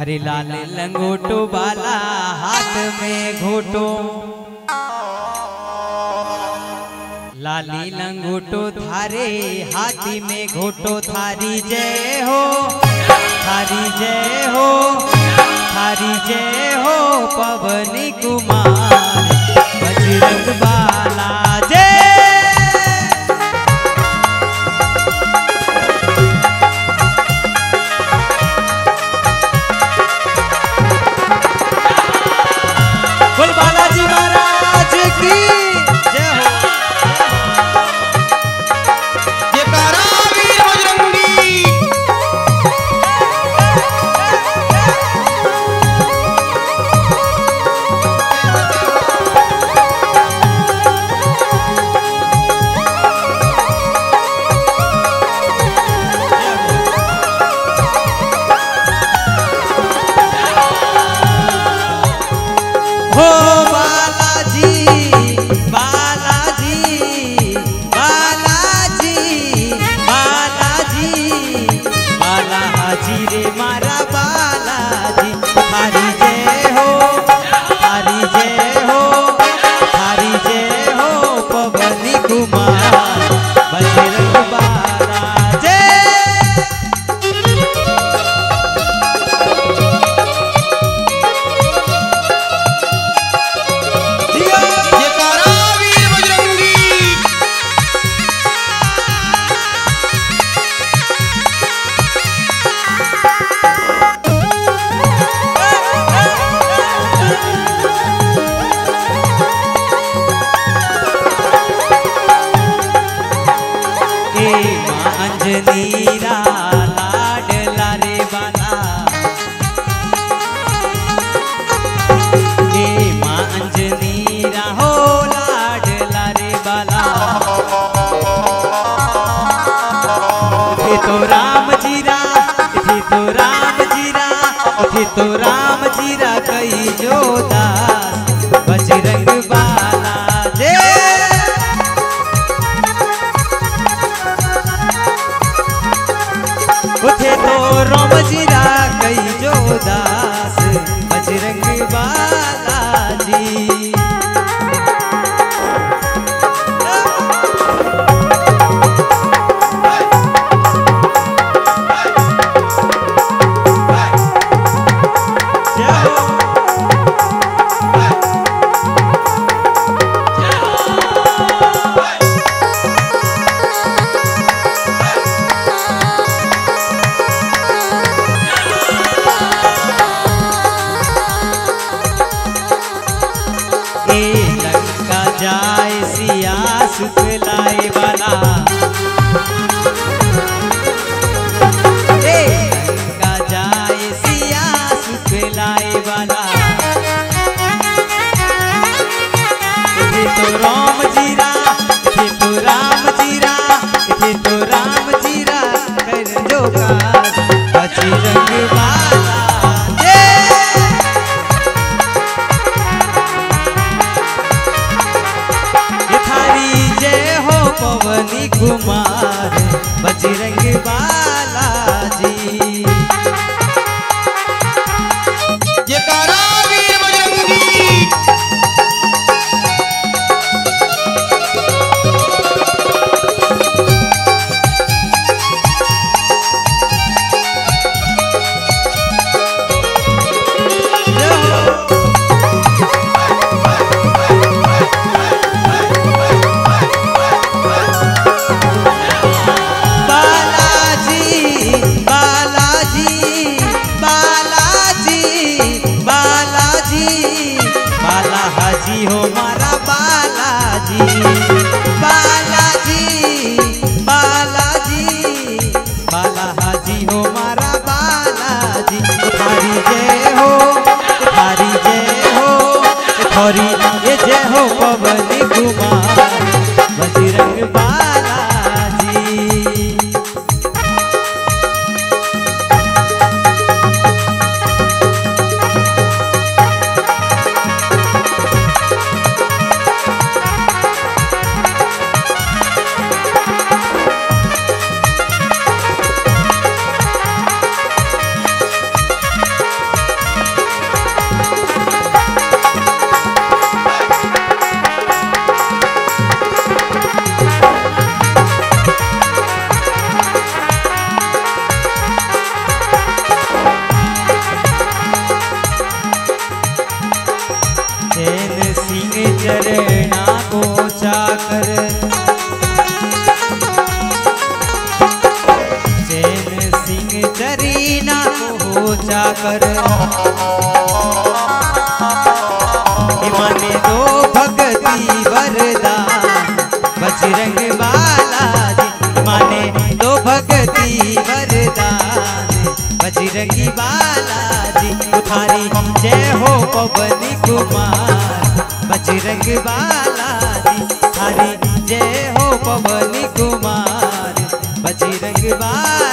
अरे लाल लंगोटो वाला हाथ में घोटो। लाली लंगोटो थारे हाथी में घोटो। थारी जय हो, थारी जय हो, थारी जय हो, पवनी कुमार। बजरंग बाला मारे के बाद पवन कुमार बजरंग बा सिंह चरणा को चाकर। जैन सिंह चरीना को चाकर। बालाजी हरी जय हो पवन कुमार बजरंग बालाजी